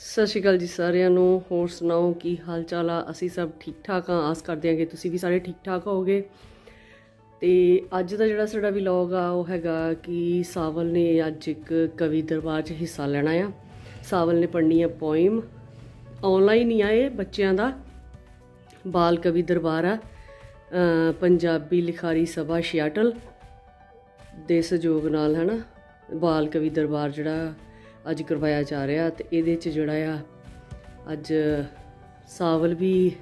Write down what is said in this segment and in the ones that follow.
ਸਤਿ ਸ਼੍ਰੀ ਅਕਾਲ ਜੀ ਸਾਰਿਆਂ ਨੂੰ, ਹੋਰ ਸੁਣਾਓ ਕੀ ਹਾਲ ਚਾਲ ਆ? ਅਸੀਂ ਸਭ ਠੀਕ ਠਾਕ ਆ। ਆਸ ਕਰਦੇ ਹਾਂ ਕਿ ਤੁਸੀਂ ਵੀ ਸਾਰੇ ਠੀਕ ਠਾਕ ਹੋਵੋਗੇ। ਤੇ ਅੱਜ ਦਾ ਜਿਹੜਾ ਸਾਡਾ ਵਲੌਗ ਆ, ਉਹ ਹੈਗਾ ਕਿ ਸਾਵਲ ਨੇ ਅੱਜ ਇੱਕ ਕਵੀ ਦਰਬਾਰ 'ਚ ਹਿੱਸਾ ਲੈਣਾ ਆ। ਸਾਵਲ ਨੇ ਪੜ੍ਹਨੀ ਆ ਪੋਇਮ ਆਨਲਾਈਨ ਹੀ ਆ ਇਹ ਬੱਚਿਆਂ ਦਾ। ਬਾਲ ਕਵੀ ਦਰਬਾਰ ਆ। ਪੰਜਾਬੀ ਲਿਖਾਰੀ ਸਭਾ ਸ਼ਿਆਟਲ ਦੇ ਸਹਿਯੋਗ ਨਾਲ, ਹਨਾ? ਬਾਲ ਕਵੀ ਦਰਬਾਰ ਜਿਹੜਾ ਅੱਜ ਕਰਵਾਇਆ ਜਾ ਰਿਹਾ ਤੇ ਇਹਦੇ ਚ ਜਿਹੜਾ ਆ, ਅੱਜ ਸਾਵਲ ਵੀ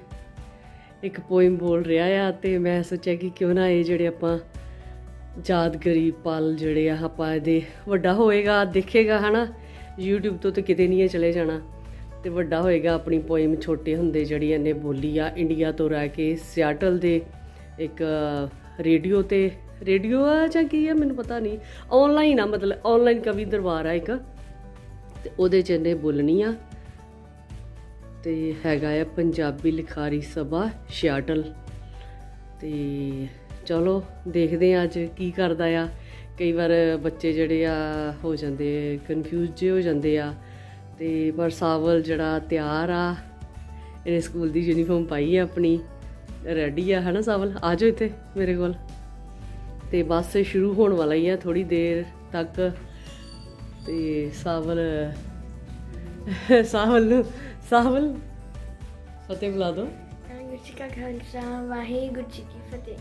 ਇੱਕ ਪੋਇਮ ਬੋਲ ਰਿਹਾ ਆ ਤੇ ਮੈਂ ਸੋਚਿਆ ਕਿ ਕਿਉਂ ਨਾ ਇਹ ਜਿਹੜੇ ਆਪਾਂ ਯਾਦਗਰੀ ਪਲ ਜਿਹੜੇ ਆ, ਆਪਾਂ ਇਹਦੇ ਵੱਡਾ ਹੋਏਗਾ, ਦੇਖੇਗਾ, ਹਨਾ? YouTube ਤੋਂ ਤਾਂ ਕਿਤੇ ਨਹੀਂ ਇਹ ਚਲੇ ਜਾਣਾ। ਤੇ ਵੱਡਾ ਹੋਏਗਾ ਆਪਣੀ ਪੋਇਮ ਛੋਟੇ ਹੁੰਦੇ ਜਿਹੜੀ ਇਹਨੇ ਬੋਲੀ ਆ ਇੰਡੀਆ ਤੋਂ ਰਹਿ ਕੇ ਸਿਆਟਲ ਦੇ ਇੱਕ ਰੇਡੀਓ ਤੇ ਰੇਡੀਓ ਆ ਜਾਂ ਕੀ ਆ, ਮੈਨੂੰ ਪਤਾ ਨਹੀਂ। ਆਨਲਾਈਨ ਆ, ਮਤਲਬ ਆਨਲਾਈਨ ਕਵੀ ਦਰਬਾਰ ਆ ਇੱਕ। ਤੇ ਉਹਦੇ ਚ ਇਹਨੇ ਬੋਲਣੀ ਆ ਤੇ ਹੈਗਾ ਆ ਪੰਜਾਬੀ ਲਿਖਾਰੀ ਸਭਾ ਸ਼ਿਆਟਲ। ਤੇ ਚਲੋ ਦੇਖਦੇ ਆ ਅੱਜ ਕੀ ਕਰਦਾ ਆ। ਕਈ ਵਾਰ ਬੱਚੇ ਜਿਹੜੇ ਆ ਹੋ ਜਾਂਦੇ ਕਨਫਿਊਜ਼ ਜੇ ਹੋ ਜਾਂਦੇ ਆ। ਤੇ ਪਰ ਸਾਵਲ ਜਿਹੜਾ ਤਿਆਰ ਆ, ਇਹਨੇ ਸਕੂਲ ਦੀ ਯੂਨੀਫਾਰਮ ਪਾਈ ਆ ਆਪਣੀ। ਰੈਡੀ ਆ, ਹਨਾ ਸਾਵਲ? ਆ ਜਾਓ ਇੱਥੇ ਮੇਰੇ ਕੋਲ। ਤੇ ਬਸ ਸ਼ੁਰੂ ਹੋਣ ਵਾਲਾ ਹੀ ਆ ਥੋੜੀ ਦੇਰ ਤੱਕ। ਤੇ ਸਾਵਲ ਸਾਵਲ ਨੂੰ ਸਾਵਲ ਫਤਿਹ ਬੁਲਾ ਦੋ। ਵਾਹਿਗੁਰੂ ਜੀ ਕੀ ਫਤਿਹ।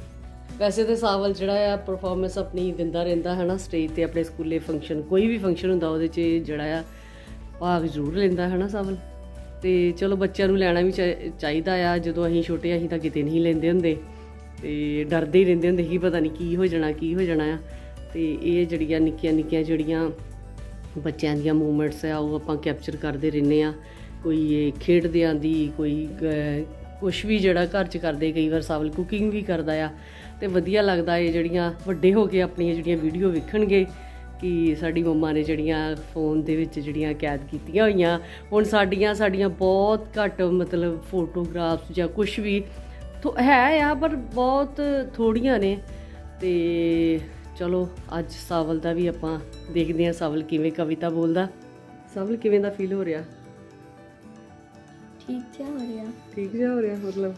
ਵੈਸੇ ਤੇ ਸਾਵਲ ਜਿਹੜਾ ਆ ਪਰਫਾਰਮੈਂਸ ਆਪਣੀ ਦਿੰਦਾ ਰਹਿੰਦਾ ਹੈ ਨਾ ਸਟੇਜ ਤੇ ਆਪਣੇ ਸਕੂਲੇ ਫੰਕਸ਼ਨ ਕੋਈ ਵੀ ਫੰਕਸ਼ਨ ਹੁੰਦਾ ਉਹਦੇ 'ਚ ਜਿਹੜਾ ਆ ਭਾਗ ਜ਼ਰੂਰ ਲੈਂਦਾ ਹੈ ਨਾ ਸਾਵਲ? ਤੇ ਚਲੋ ਬੱਚਿਆਂ ਨੂੰ ਲੈਣਾ ਵੀ ਚਾਹੀ- ਚਾਹੀਦਾ ਆ ਜਦੋਂ ਅਸੀਂ ਛੋਟੇ ਅਸੀਂ ਤਾਂ ਕਿਤੇ ਨਹੀਂ ਲੈਂਦੇ ਹੁੰਦੇ। ਤੇ ਡਰਦੇ ਹੀ ਰਹਿੰਦੇ ਹੁੰਦੇ ਸੀ ਪਤਾ ਨਹੀਂ ਕੀ ਹੋ ਜਾਣਾ ਕੀ ਹੋ ਜਾਣਾ ਆ। ਤੇ ਇਹ ਜਿਹੜੀਆਂ ਨਿੱਕੀਆਂ ਨਿੱਕੀਆਂ ਜਿਹੜੀਆਂ ਬੱਚਿਆਂ ਦੀਆਂ ਮੂਵਮੈਂਟਸ ਆ, ਉਹ ਆਪਾਂ ਕੈਪਚਰ ਕਰਦੇ ਰਹਿੰਦੇ ਆ। ਕੋਈ ਇਹ ਖੇਡਦਿਆਂ ਦੀ ਕੋਈ ਕੁਝ ਵੀ ਜਿਹੜਾ ਘਰ 'ਚ ਕਰਦੇ, ਕਈ ਵਾਰ ਸਾਵਲ ਕੁਕਿੰਗ ਵੀ ਕਰਦਾ ਆ। ਤੇ ਵਧੀਆ ਲੱਗਦਾ ਇਹ ਜਿਹੜੀਆਂ ਵੱਡੇ ਹੋ ਕੇ ਆਪਣੀਆਂ ਜਿਹੜੀਆਂ ਵੀਡੀਓ ਵੇਖਣਗੇ ਕਿ ਸਾਡੀ ਮੰਮਾ ਨੇ ਜਿਹੜੀਆਂ ਫੋਨ ਦੇ ਵਿੱਚ ਜਿਹੜੀਆਂ ਕੈਦ ਕੀਤੀਆਂ ਹੋਈਆਂ। ਹੁਣ ਸਾਡੀਆਂ ਸਾਡੀਆਂ ਬਹੁਤ ਘੱਟ ਮਤਲਬ ਫੋਟੋਗ੍ਰਾਫਸ ਜਾਂ ਕੁਝ ਵੀ ਥੋ- ਹੈ ਆ, ਪਰ ਬਹੁਤ ਥੋੜੀਆਂ ਨੇ। ਤੇ ਚਲੋ ਅੱਜ ਸਾਵਲ ਦਾ ਵੀ ਆਪਾਂ ਦੇਖਦੇ ਹਾਂ ਸਾਵਲ ਕਿਵੇਂ ਕਵਿਤਾ ਬੋਲਦਾ। ਸਾਵਲ ਕਿਵੇਂ ਦਾ ਫੀਲ ਹੋ ਰਿਹਾ? ਠੀਕ ਜਿਹਾ ਹੋ ਰਿਹਾ। ਠੀਕ ਜਿਹਾ ਹੋ ਰਿਹਾ ਮਤਲਬ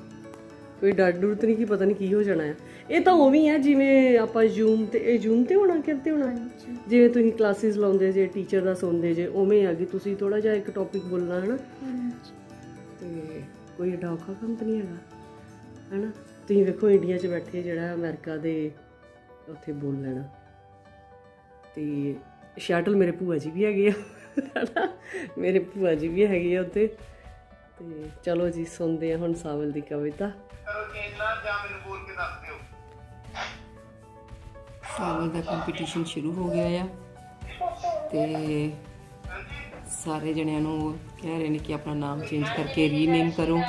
ਕੋਈ ਡਰ ਡਰ ਤੇ ਨਹੀਂ ਕਿ ਪਤਾ ਨਹੀਂ ਕੀ ਹੋ ਜਾਣਾ ਹੈ ਇਹ ਤਾਂ ਉਵੇਂ ਹੀ ਆ ਜਿਵੇਂ ਆਪਾਂ ਜ਼ੂਮ ਤੇ ਇਹ ਜ਼ੂਮ ਤੇ ਹੋਣਾ ਕਿਤੇ ਹੋਣਾ? ਜਿਵੇਂ ਤੁਸੀਂ ਕਲਾਸਿਸ ਲਾਉਂਦੇ ਜੇ ਟੀਚਰ ਦਾ ਸੁਣਦੇ ਜੇ ਉਵੇਂ ਆ ਕਿ ਤੁਸੀਂ ਥੋੜਾ ਜਿਹਾ ਇੱਕ ਟੌਪਿਕ ਬੋਲਣਾ ਹੈ ਨਾ ਤੇ ਕੋਈ ਔਖਾ ਕੰਮ ਤਾਂ ਨਹੀਂ ਹੈਗਾ ਹੈਨਾ? ਤੁਸੀਂ ਵੇਖੋ ਇੰਡੀਆ 'ਚ ਬੈਠੇ ਜਿਹੜਾ ਅਮਰੀਕਾ ਦੇ ਉੱਥੇ ਬੋਲ ਲੈਣਾ। ਤੇ ਸ਼ਾਟਲ ਮੇਰੇ ਭੂਆ ਜੀ ਵੀ ਹੈਗੇ ਆ। ਮੇਰੇ ਭੂਆ ਜੀ ਵੀ ਹੈਗੇ ਆ ਉੱਥੇ। ਤੇ ਚਲੋ ਜੀ ਸੁਣਦੇ ਆ ਹੁਣ ਸਾਵਲ ਦੀ ਕਵਿਤਾ। ਕਰੋ ਚੇਂਜ ਨਾ ਜਾਂ ਮੈਨੂੰ ਬੋਲ ਕੇ ਦੱਸ ਦਿਓ। ਸਾਵਲ ਦਾ ਕੰਪੀਟੀਸ਼ਨ ਸ਼ੁਰੂ ਹੋ ਗਿਆ ਆ। ਤੇ ਸਾਰੇ ਜਣਿਆਂ ਨੂੰ ਕਹਿ ਰਹੇ ਨੇ ਕਿ ਆਪਣਾ ਨਾਮ ਚੇਂਜ ਕਰਕੇ ਰੀਨੇਮ ਕਰੋ।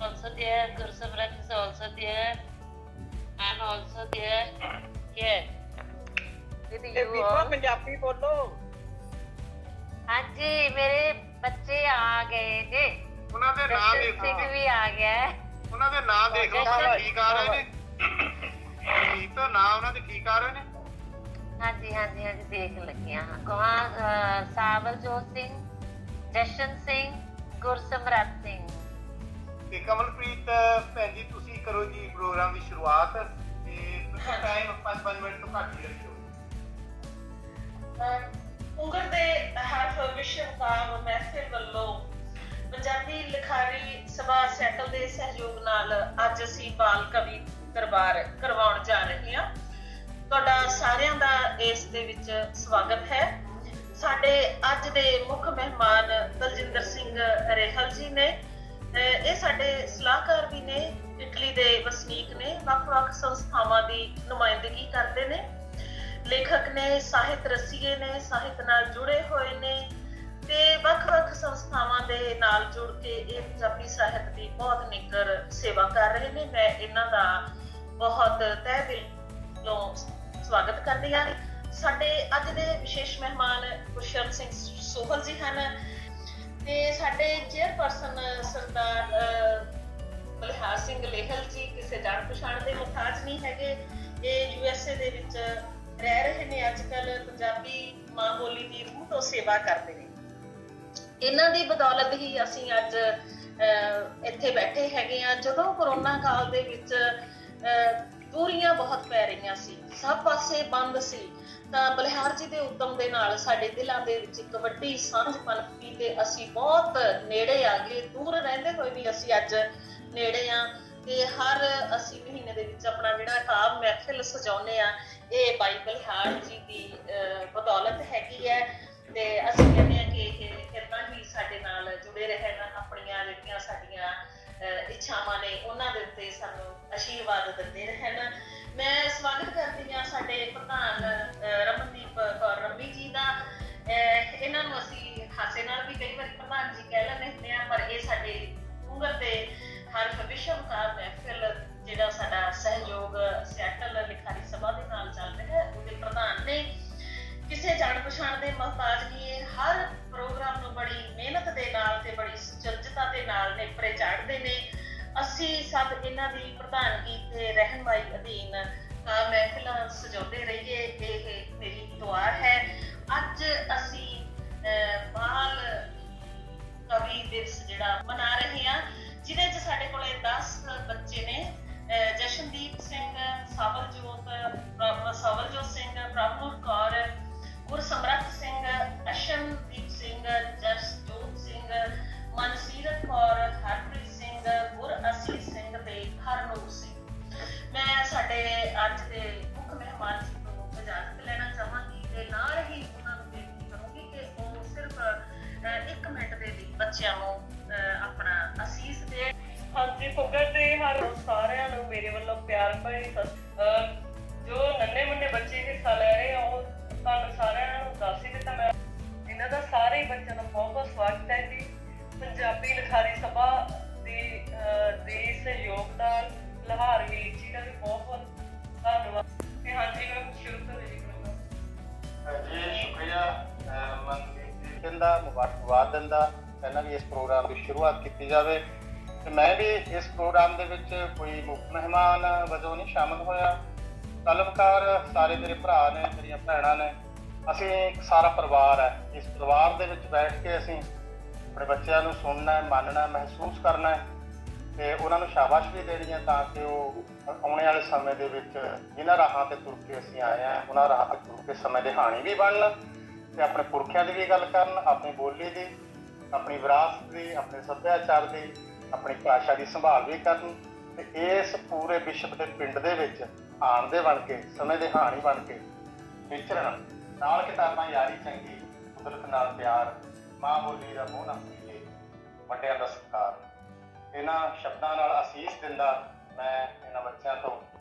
Also there, Gursavrat is also there. I'm also there. Yeah. With you all. Punjabi ਬੋਲੋ ਹਾਂਜੀ ਮੇਰੇ ਬੱਚੇ ਆ ਗਏ ਨੇ ਉਹਨਾਂ ਦੇ ਨਾਂ ਜਸ਼ਨ ਦੇਖੋ ਸਿੰਘ ਵੀ ਆ ਗਿਆ ਹੈ ਉਹਨਾਂ ਦੇ ਨਾਂ ਦੇਖ ਲਓ ਸਾਰੇ ਠੀਕ ਆ ਰਹੇ ਨੇ ਉਹਨਾਂ ਦੇ ਆ ਰਹੇ ਨੇ ਹਾਂਜੀ ਹਾਂਜੀ ਹਾਂਜੀ ਦੇਖ ਲੱਗਿਆ ਹਾਂ ਕਹਾਂ ਸਾਵਲਜੋਤ ਸਿੰਘ ਜਸ਼ਨ ਸਿੰਘ ਗੁਰਸਮਰਤ ਸਿੰਘ ਤੇ ਕਮਲਪ੍ਰੀਤ, ਭੈਣ ਜੀ, ਤੁਸੀਂ ਕਰੋ ਜੀ ਪ੍ਰੋਗਰਾਮ ਦੀ ਸ਼ੁਰੂਆਤ ਤੇ ਤੁਸੀਂ ਟਾਈਮ 5-5 ਮਿੰਟ ਤੋਂ ਘੱਟ ਹੀ ਰੱਖਿਓ। ਉਂਗਰ ਦੇ ਹਰਫ ਵਿਸ਼ਵਕਾਰ ਮਹਿਫਿਲ ਵੱਲੋਂ ਪੰਜਾਬੀ ਲਿਖਾਰੀ ਸਭਾ ਸੈਟਲ ਦੇ ਸਹਿਯੋਗ ਨਾਲ ਅੱਜ ਅਸੀਂ ਬਾਲ ਕਵੀ ਦਰਬਾਰ ਕਰਵਾਉਣ ਜਾ ਰਹੇ ਹਾਂ। ਤੁਹਾਡਾ ਸਾਰਿਆਂ ਦਾ ਇਸ ਦੇ ਵਿੱਚ ਸਵਾਗਤ ਹੈ। ਸਾਡੇ ਅੱਜ ਦੇ ਮੁੱਖ ਮਹਿਮਾਨ ਦਲਜਿੰਦਰ ਸਿੰਘ ਰੇਹਲ ਜੀ ਨੇ ਇਹ ਸਾਡੇ ਸਲਾਹਕਾਰ ਵੀ ਨੇ, ਇਟਲੀ ਦੇ ਵਸਨੀਕ ਨੇ, ਵੱਖ-ਵੱਖ ਸੰਸਥਾਵਾਂ ਦੀ ਨੁਮਾਇੰਦਗੀ ਕਰਦੇ ਨੇ। ਲੇਖਕ ਨੇ, ਸਾਹਿਤ ਰਸੀਏ ਨੇ, ਸਾਹਿਤ ਨਾਲ ਜੁੜੇ ਹੋਏ ਨੇ ਤੇ ਵੱਖ-ਵੱਖ ਸੰਸਥਾਵਾਂ ਦੇ ਨਾਲ ਜੁੜ ਕੇ ਇਹ ਪੰਜਾਬੀ ਸਾਹਿਤ ਦੀ ਬਹੁਤ ਨਿੱਘਰ ਸੇਵਾ ਕਰ ਰਹੇ ਨੇ। ਮੈਂ ਇਹਨਾਂ ਦਾ ਬਹੁਤ ਤਹਿ ਦਿਲੋਂ ਸਵਾਗਤ ਕਰਦੀ ਹਾਂ। ਸਾਡੇ ਅੱਜ ਦੇ ਵਿਸ਼ੇਸ਼ ਮਹਿਮਾਨ ਗੁਰਸ਼ਰਨ ਸਿੰਘ ਸੋਹਲ ਜੀ ਹਨ ਤੇ ਸਾਡੇ ਚੇਅਰਪਰਸਨ ਸਰਦਾਰ ਪਛਾਣ ਦੇ ਮੁਹਤਾਜ ਨਹੀਂ ਹੈਗੇ। ਇਹ ਯੂਐਸਏ ਦੇ ਵਿੱਚ ਰਹਿ ਰਹੇ ਨੇ ਅੱਜ ਕੱਲ ਪੰਜਾਬੀ ਮਾਂ ਬੋਲੀ ਦੀ ਰੂਹ ਤੋਂ ਸੇਵਾ ਕਰਦੇ ਨੇ। ਇਹਨਾਂ ਦੀ ਬਦੌਲਤ ਹੀ ਅਸੀਂ ਅੱਜ ਇੱਥੇ ਬੈਠੇ ਹੈਗੇ ਆ ਜਦੋਂ ਕਰੋਨਾ ਕਾਲ ਦੇ ਵਿੱਚ ਦੂਰੀਆਂ ਬਹੁਤ ਪੈ ਰਹੀਆਂ ਸੀ, ਸਭ ਪਾਸੇ ਬੰਦ ਸੀ, ਤਾਂ ਬਲਿਹਾਰ ਜੀ ਦੇ ਉਦਮ ਦੇ ਨਾਲ ਸਾਡੇ ਦਿਲਾਂ ਦੇ ਵਿੱਚ ਇੱਕ ਵੱਡੀ ਸਾਂਝ ਪਨਪੀ ਤੇ ਅਸੀਂ ਬਹੁਤ ਨੇੜੇ ਆ ਗਏ। ਦੂਰ ਰਹਿੰਦੇ ਹੋਏ ਵੀ ਅਸੀਂ ਅੱਜ ਨੇੜੇ ਆ ਤੇ ਹਰ ਅਸੀਂ ਮਹੀਨੇ ਦੇ ਵਿੱਚ ਆਪਣਾ ਜਿਹੜਾ ਕਾਬ ਮਹਿਫਿਲ ਸਜਾਉਂਦੇ ਆ ਇਹ ਬਾਈ ਬਲਿਹਾਰ ਜੀ ਦੀ ਅਹ, ਬਦੌਲਤ ਹੈਗੀ ਹੈ। ਤੇ ਅਸੀਂ ਕਹਿੰਦੇ ਆ ਕਿ ਇਹ ਕਿਰਪਾ ਹੀ ਸਾਡੇ ਨਾਲ ਜੁੜੇ ਰਹਿਣ ਆਪਣੀਆਂ ਜਿਹੜੀਆਂ ਸਾਡੀਆਂ ਇੱਛਾਵਾਂ ਨੇ ਉਹਨਾਂ ਦੇ ਉੱਤੇ ਸਾਨੂੰ ਆਸ਼ੀਰਵਾਦ ਦਿੰਦੇ ਰਹਿਣ। ਨਾਲ ਨੇਪਰੇ ਚਾੜਦੇ ਨੇ। ਅਸੀਂ ਸਭ ਇਹਨਾਂ ਦੀ ਪ੍ਰਧਾਨਗੀ ਤੇ ਰਹਿਨਮਾਈ ਅਧੀਨ ਅਹ, ਸਜਾਉਂਦੇ ਰਹੀਏ ਇਹ ਮੇਰੀ ਦੁਆ ਹੈ। ਅੱਜ ਅਸੀਂ ਬਾਲ ਕਵੀ ਦਿਵਸ ਜਿਹੜਾ ਮਨਾ ਰਹੇ ਹਾਂ ਜਿਹਦੇ 'ਚ ਸਾਡੇ ਕੋਲੇ 10 ਬੱਚੇ ਨੇ ਜਸ਼ਨਦੀਪ ਸਿੰਘ ਸਾਵਲਜੋਤ ਪ੍ਰ- ਸਾਵਲਜੋਤ ਸਿੰਘ ਪ੍ਰਭਨੂਰ ਕੌਰ ਗੁਰਸਮਰਤ ਮੁਬਾਰਕਬਾਦ ਦਿੰਦਾ ਕਹਿੰਦਾ ਵੀ ਇਸ ਪ੍ਰੋਗਰਾਮ ਦੀ ਸ਼ੁਰੂਆਤ ਕੀਤੀ ਜਾਵੇ। ਤੇ ਮੈਂ ਵੀ ਇਸ ਪ੍ਰੋਗਰਾਮ ਦੇ ਵਿੱਚ ਕੋਈ ਮੁੱਖ ਮਹਿਮਾਨ ਵਜੋਂ ਨਹੀਂ ਸ਼ਾਮਲ ਹੋਇਆ। ਤਲਬਕਾਰ ਸਾਰੇ ਮੇਰੇ ਭਰਾ ਨੇ ਮੇਰੀਆਂ ਭੈਣਾਂ ਨੇ ਅਸੀਂ ਇੱਕ ਸਾਰਾ ਪਰਿਵਾਰ ਹੈ। ਇਸ ਪਰਿਵਾਰ ਦੇ ਵਿੱਚ ਬੈਠ ਕੇ ਅਸੀਂ ਆਪਣੇ ਬੱਚਿਆਂ ਨੂੰ ਸੁਣਨਾ ਹੈ ਮੰਨਣਾ ਹੈ, ਮਹਿਸੂਸ ਕਰਨਾ ਹੈ। ਤੇ ਉਹਨਾਂ ਨੂੰ ਸ਼ਾਬਾਸ਼ ਵੀ ਦੇਣੀ ਹੈ ਤਾਂ ਕਿ ਉਹ ਆਉਣੇ ਵਾਲੇ ਸਮੇਂ ਦੇ ਵਿੱਚ ਜਿਨ੍ਹਾਂ ਰਾਹਾਂ ਤੇ ਤੁਰ ਕੇ ਅਸੀਂ ਆਏ ਆ ਉਹਨਾਂ ਰਾਹਾਂ ਤੇ ਤੁਰ ਕੇ ਸਮੇਂ ਦੇ ਹਾਣੀ ਵੀ ਬਣਨ। ਤੇ ਆਪਣੇ ਪੁਰਖਿਆਂ ਦੀ ਵੀ ਗੱਲ ਕਰਨ, ਆਪਣੀ ਬੋਲੀ ਦੀ, ਆਪਣੀ ਵਿਰਾਸਤ ਦੀ, ਆਪਣੇ ਸੱਭਿਆਚਾਰ ਦੀ, ਆਪਣੀ ਭਾਸ਼ਾ ਦੀ ਸੰਭਾਲ ਵੀ ਕਰਨ ਤੇ ਇਸ ਪੂਰੇ ਵਿਸ਼ਵ ਦੇ ਪਿੰਡ ਦੇ ਵਿੱਚ ਆਣ ਦੇ ਬਣ ਕੇ, ਸਮੇਂ ਦੇ ਹਾਣੀ ਬਣ ਕੇ ਵਿਚਰਨ ਨਾਲ ਕਿਤਾਬਾਂ ਯਾਰੀ ਚੰਗੀ, ਕੁਦਰਤ ਨਾਲ ਪਿਆਰ, ਮਾਂ ਬੋਲੀ ਦਾ ਮੋਹ ਨਾ ਭੁੱਲੀਏ ਵੱਡਿਆਂ ਦਾ ਸਤਿਕਾਰ। ਇਹਨਾਂ ਸ਼ਬਦਾਂ ਨਾਲ ਅਸੀਸ ਦਿੰਦਾ ਮੈਂ ਇਹਨਾਂ ਬੱਚਿਆਂ ਤੋਂ।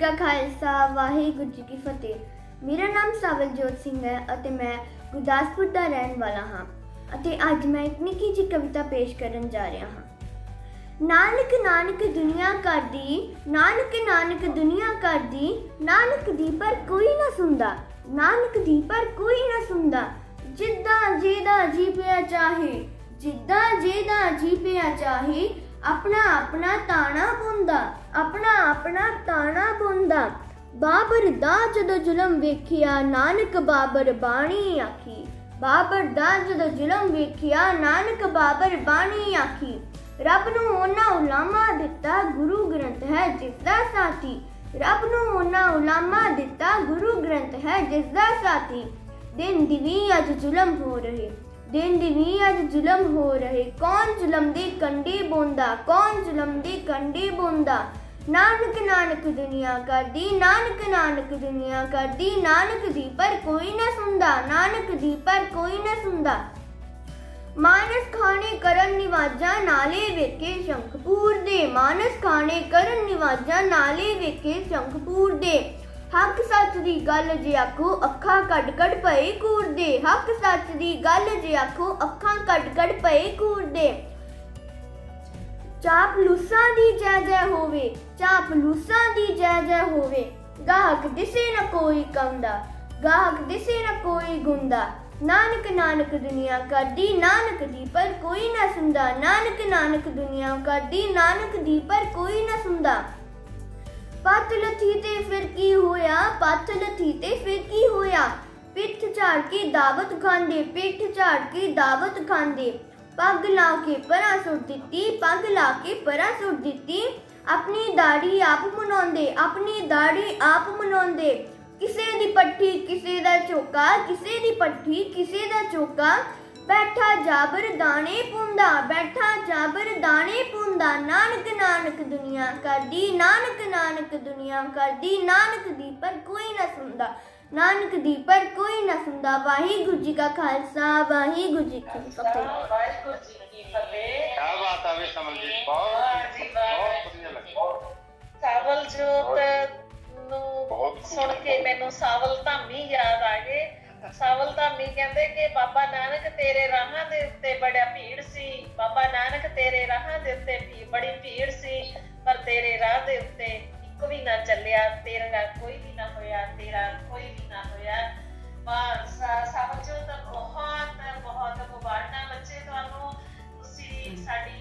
ਕਾ ਖਾਲਸਾ, ਵਾਹਿਗੁਰੂ ਜੀ ਕੀ ਫਤਿਹ। ਮੇਰਾ ਨਾਮ ਸਵਲਜੋਤ ਸਿੰਘ ਹੈ ਅਤੇ ਮੈਂ ਗੁਰਦਾਸਪੁਰ ਦਾ ਰਹਿਣ ਵਾਲਾ ਹਾਂ ਅਤੇ ਅੱਜ ਮੈਂ ਇੱਕ ਨਿੱਕੀ ਜਿਹੀ ਕਵਿਤਾ ਪੇਸ਼ ਕਰਨ ਜਾ ਰਿਹਾ ਹਾਂ। ਨਾਨਕ ਨਾਨਕ ਦੁਨੀਆ ਕਰਦੀ ਨਾਨਕ ਨਾਨਕ ਦੁਨੀਆ ਕਰਦੀ ਨਾਨਕ ਦੀ ਪਰ ਕੋਈ ਨਾ ਸੁਣਦਾ, ਨਾਨਕ ਦੀ ਪਰ ਕੋਈ ਨਾ ਸੁਣਦਾ। ਜਿੱਦਾਂ ਜਿਹਦਾ ਜੀ ਪਿਆ ਚਾਹੇ, ਜਿੱਦਾਂ ਜਿਹਦਾ ਜੀ ਪਿਆ ਚਾਹੇ ਆਪਣਾ ਆਪਣਾ ਤਾਣਾ ਬੁੰਦਾ ਆਪਣਾ ਆਪਣਾ ਤਾਣਾ ਬੁੰਦਾ ਬਾਬਰ ਦਾ ਜਦੋਂ ਜ਼ੁਲਮ ਵੇਖਿਆ, ਨਾਨਕ ਬਾਬਰ ਬਾਣੀ ਆਖੀ। ਬਾਬਰ ਦਾ ਜਦੋਂ ਜ਼ੁਲਮ ਵੇਖਿਆ, ਨਾਨਕ ਬਾਬਰ ਬਾਣੀ ਆਖੀ। ਰੱਬ ਨੂੰ ਉਹਨਾਂ ਉਲਾਮਾ ਦਿੱਤਾ ਗੁਰੂ ਗ੍ਰੰਥ ਹੈ, ਜਿਸ ਦਾ ਸਾਥੀ। ਰੱਬ ਨੂੰ ਉਹਨਾਂ ਉਲਾਮਾ ਦਿੱਤਾ ਗੁਰੂ ਗ੍ਰੰਥ ਹੈ, ਜਿਸ ਦਾ ਸਾਥੀ। ਦਿਨ ਦੀ ਅੱਜ ਜ਼ੁਲਮ ਹੋ ਰਹੇ। ਦਿਨ ਦੀ ਅੱਜ ਜ਼ੁਲਮ ਹੋ ਰਹੇ। ਕੌਣ ਜ਼ੁਲਮ ਦੀ ਕੰਡੀ ਬੋਂਦਾ? ਕੌਣ ਜ਼ੁਲਮ ਦੀ ਕੰਡੀ ਬੋਂਦਾ? ਨਾਨਕ ਨਾਨਕ ਦੁਨੀਆ ਕਰਦੀ, ਨਾਨਕ ਨਾਨਕ ਦੁਨੀਆ ਕਰਦੀ। ਨਾਨਕ ਦੀ ਪਰ ਕੋਈ ਨਾ ਸੁਣਦਾ, ਨਾਨਕ ਦੀ ਪਰ ਕੋਈ ਨਾ ਸੁਣਦਾ। ਮਾਨਸ ਖਾਣੇ ਕਰਨ ਨਿਵਾਜਾ ਨਾਲੇ ਵੇਖੇ ਸ਼ੰਖਪੂਰ ਦੇ। ਮਾਨਸ ਖਾਣੇ ਕਰਨ ਨਿਵਾਜਾ ਨਾਲੇ ਵੇਖੇ ਸ਼ੰਖਪੂਰ ਦੇ। ਹੱਕ ਸੱਚ ਦੀ ਗੱਲ ਜੇ ਆਖੋ, ਅੱਖਾਂ ਕੱਢ ਕੱਢ ਪਏ ਕੂੜਦੇ ਹੱਕ ਸੱਚ ਦੀ ਗੱਲ ਜੇ ਆਖੋ, ਅੱਖਾਂ ਕੱਢ ਕੱਢ ਪਏ ਕੂਰ ਦੇ ਚਾਪਲੂਸਾਂ ਦੀ ਜੈ ਜੈ ਹੋਵੇ, ਚਾਪ ਲੂਸਾਂ ਦੀ ਜੈ ਜੈ ਹੋਵੇ। ਗਾਹਕ ਦਿਸੇ ਨਾ ਕੋਈ ਕੰਦਾ, ਗਾਹਕ ਦਿਸੇ ਨਾ ਕੋਈ ਗੁੰਦਾ। ਨਾਨਕ ਨਾਨਕ ਦੁਨੀਆ ਕਰਦੀ, ਨਾਨਕ ਦੀ ਪਰ ਕੋਈ ਨਾ ਸੁਣਦਾ ਨਾਨਕ ਨਾਨਕ ਦੁਨੀਆ ਕਰਦੀ, ਨਾਨਕ ਦੀ ਪਰ ਕੋਈ ਨਾ ਸੁਣਦਾ ਪੱਤ ਲੱਥੀ ਤੇ ਫਿਰ ਕੀ ਹੋਇਆ? ਪੱਤ ਲੱਥੀ ਤੇ ਫਿਰ ਕੀ ਹੋਇਆ? ਪਿੱਠ ਝਾੜ ਕੇ ਦਾਵਤ ਖਾਂਦੇ, ਪਿੱਠ ਝਾੜ ਕੇ ਦਾਵਤ ਖਾਂਦੇ। ਪੱਗ ਲਾ ਕੇ ਪਰਾਂ ਸੁੱਟ ਦਿੱਤੀ, ਪੱਗ ਲਾ ਕੇ ਪਰਾਂ ਸੁੱਟ ਦਿੱਤੀ। ਆਪਣੀ ਦਾੜੀ ਆਪ ਮਨਾਉਂਦੇ, ਆਪਣੀ ਦਾੜੀ ਆਪ ਮਨਾਉਂਦੇ। ਕਿਸੇ ਦੀ ਪੱਠੀ, ਕਿਸੇ ਦਾ ਚੋਕਾ, ਕਿਸੇ ਦੀ ਪੱਠੀ, ਕਿਸੇ ਦਾ ਚੋਕਾ। ਬੈਠਾ ਜਾਬਰ ਦਾਣੇ ਪੁੰਦਾ ਬੈਠਾ ਜਾਬਰ ਦਾਣੇ ਪੁੰਦਾ ਨਾਨਕ ਨਾਨਕ ਦੁਨੀਆ ਕਰਦੀ ਨਾਨਕ ਨਾਨਕ ਦੁਨੀਆ ਕਰਦੀ ਨਾਨਕ ਦੀ ਪਰ ਕੋਈ ਨਾ ਸੁਣਦਾ ਨਾਨਕ ਦੀ ਪਰ ਕੋਈ ਨਾ ਸੁਣਦਾ ਵਾਹਿਗੁਰੂ ਜੀ ਕਾ ਖਾਲਸਾ ਵਾਹਿਗੁਰੂ ਜੀ ਕੀ ਫਤਿਹ। ਵਾਹਿਗੁਰੂ ਜੀ ਕੀ ਫਤਿਹ। ਕੀ ਬਾਤ ਆ ਵੀ ਸਮਝੀ ਬਹੁਤ ਜੀ। ਬਹੁਤ ਵਧੀਆ ਲੱਗਿਆ ਸਾਵਲ ਜੋਤ ਨੂੰ ਸੁਣ ਕੇ ਮੈਨੂੰ ਸਾਵਲ ਧਾਮੀ ਯਾਦ ਆ ਗਏ। ਸਾਵਲ ਧਾਮੀ ਕਹਿੰਦੇ ਕਿ ਬਾਬਾ ਨਾਨਕ ਤੇਰੇ ਰਾਹਾਂ ਦੇ ਉੱਤੇ ਬੜਾ ਭੀੜ ਸੀ। ਬਾਬਾ ਨਾਨਕ ਤੇਰੇ ਰਾਹਾਂ ਦੇ ਉੱਤੇ ਵੀ ਬੜੀ ਭੀੜ ਸੀ। ਪਰ ਤੇਰੇ ਰਾਹ ਦੇ ਉੱਤੇ ਇੱਕ ਵੀ ਨਾ ਚੱਲਿਆ ਤੇਰਾ ਕੋਈ ਵੀ ਨਾ ਹੋਇਆ ਤੇਰਾ ਕੋਈ ਵੀ ਨਾ ਹੋਇਆ। ਵਾਹ ਸਾ- ਸਾਵਲ ਜੋਤ ਬਹੁਤ ਬਹੁਤ ਮੁਬਾਰਕਾਂ ਬੱਚੇ ਤੁਹਾਨੂੰ। ਤੁਸੀਂ ਸਾਡੀ